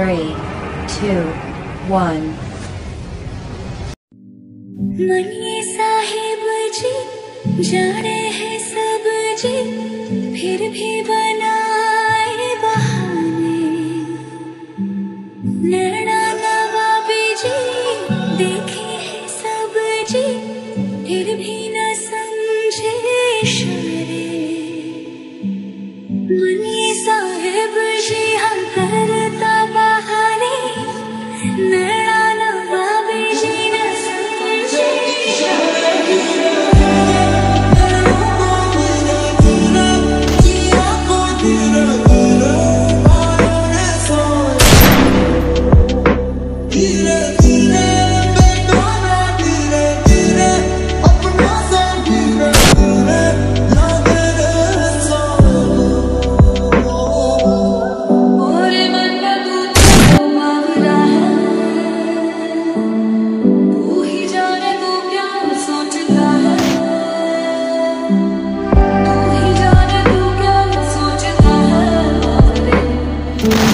three, two, one. मनिए Sahib जी जाने हैं सब जी फिर भी बनाए बहाने नैना नवाबी जी देख never